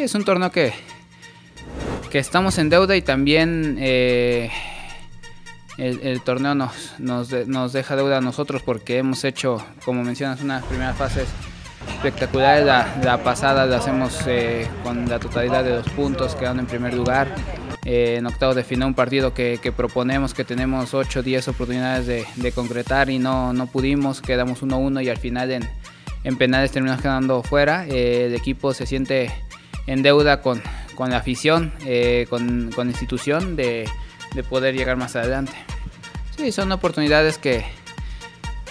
Es un torneo que, que estamos en deuda y también eh, el, torneo nos, nos, nos, deja deuda a nosotros porque hemos hecho, como mencionas, unas primeras fases espectaculares. La, pasada la hacemos eh, con la totalidad de dos puntos, quedando en primer lugar. Eh, en octavo de final un partido que, proponemos que tenemos 8 o 10 oportunidades de, concretar y no, no pudimos, quedamos 1-1 y al final en, en penales terminamos quedando fuera. el equipo se siente en deuda con, con la afición, eh, con, con, la institución de, de, poder llegar más adelante. Sí, son oportunidades que,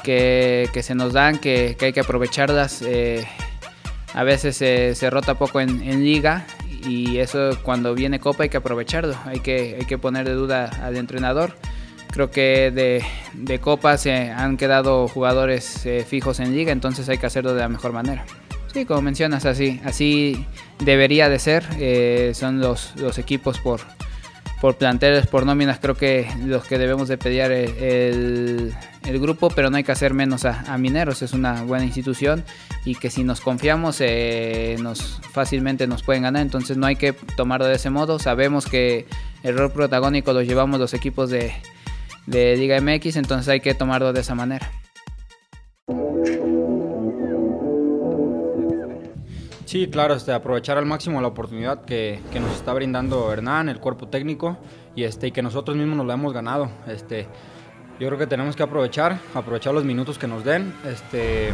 que, se nos dan, que, hay que aprovecharlas. Eh, a veces se rota poco en, en, liga y eso cuando viene Copa hay que aprovecharlo, hay que, hay que poner de duda al entrenador. Creo que de, de Copa se han quedado jugadores eh, fijos en liga, entonces hay que hacerlo de la mejor manera. Sí, como mencionas, así, así debería de ser. Eh, son los, los equipos por, por planteles, por nóminas, creo que los que debemos de pedir el, el grupo, pero no hay que hacer menos a, Mineros, es una buena institución y que si nos confiamos eh, nos fácilmente nos pueden ganar, entonces no hay que tomarlo de ese modo, sabemos que el rol protagónico lo llevamos los equipos de, de Liga MX, entonces hay que tomarlo de esa manera. Sí, claro, este, aprovechar al máximo la oportunidad que, que, nos está brindando Hernán, el cuerpo técnico, y, este, y que nosotros mismos nos la hemos ganado. Este, yo creo que tenemos que aprovechar, aprovechar los minutos que nos den, este,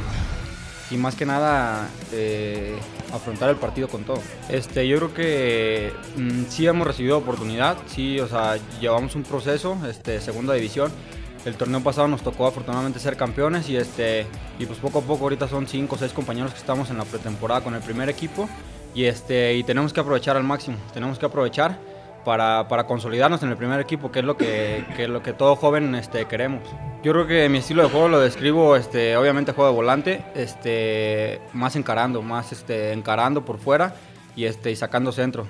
y más que nada eh, afrontar el partido con todo. Este, yo creo que mm, sí hemos recibido oportunidad, sí, o sea, llevamos un proceso, este, segunda división, el torneo pasado nos tocó afortunadamente ser campeones y, este, y pues poco a poco ahorita son 5 o 6 compañeros que estamos en la pretemporada con el primer equipo y, este, y tenemos que aprovechar al máximo, tenemos que aprovechar para, para consolidarnos en el primer equipo, que es lo que, que, lo que todo joven este, queremos. Yo creo que mi estilo de juego lo describo, este, obviamente juego de volante, este, más encarando, más este, encarando por fuera y, este, y sacando centro.